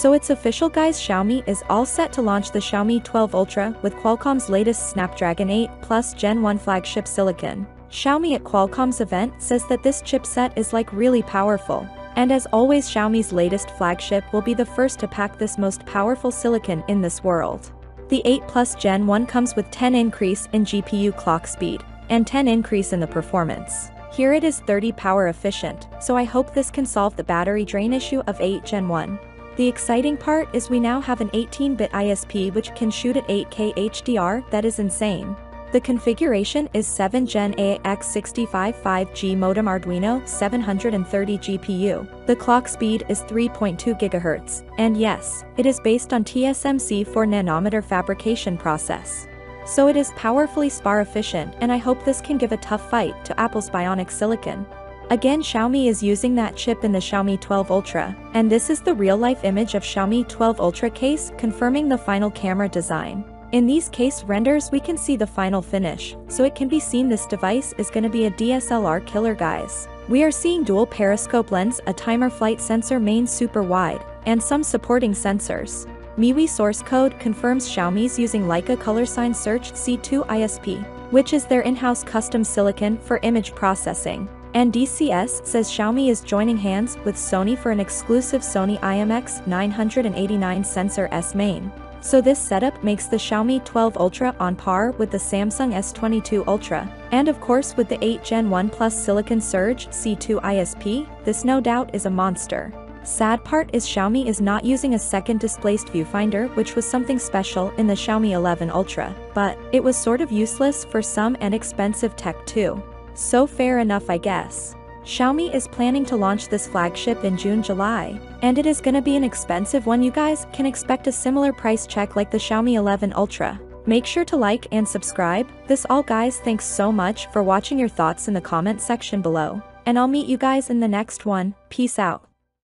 So it's official guys Xiaomi is all set to launch the Xiaomi 12 Ultra with Qualcomm's latest Snapdragon 8 Plus Gen 1 flagship silicon. Xiaomi at Qualcomm's event says that this chipset is like really powerful. And as always Xiaomi's latest flagship will be the first to pack this most powerful silicon in this world. The 8 Plus Gen 1 comes with 10 increase in GPU clock speed, and 10 increase in the performance. Here it is 30 power efficient, so I hope this can solve the battery drain issue of 8 Gen 1. The exciting part is we now have an 18-bit ISP which can shoot at 8K HDR, that is insane. The configuration is 7 Gen AX65 5G modem Adreno 730 GPU. The clock speed is 3.2 GHz, and yes, it is based on TSMC 4 nanometer fabrication process. So it is powerfully SPAR efficient and I hope this can give a tough fight to Apple's Bionic Silicon. Again Xiaomi is using that chip in the Xiaomi 12 Ultra, and this is the real-life image of Xiaomi 12 Ultra case confirming the final camera design. In these case renders we can see the final finish, so it can be seen this device is gonna be a DSLR killer guys. We are seeing dual periscope lens, a time of flight sensor main super wide, and some supporting sensors. MIUI source code confirms Xiaomi's using Leica ColorSign Surge C2 ISP, which is their in-house custom silicon for image processing. And DCS says Xiaomi is joining hands with Sony for an exclusive Sony IMX 989 sensor S main. So this setup makes the Xiaomi 12 Ultra on par with the Samsung S22 Ultra. And of course with the 8 Gen 1 Plus Silicon Surge C2 ISP, this no doubt is a monster. Sad part is Xiaomi is not using a second displaced viewfinder which was something special in the Xiaomi 11 Ultra, but it was sort of useless for some and expensive tech too. So fair enough I guess. Xiaomi is planning to launch this flagship in June-July, and it is gonna be an expensive one you guys can expect a similar price check like the Xiaomi 11 Ultra. Make sure to like and subscribe, this all guys thanks so much for watching your thoughts in the comment section below, and I'll meet you guys in the next one, peace out.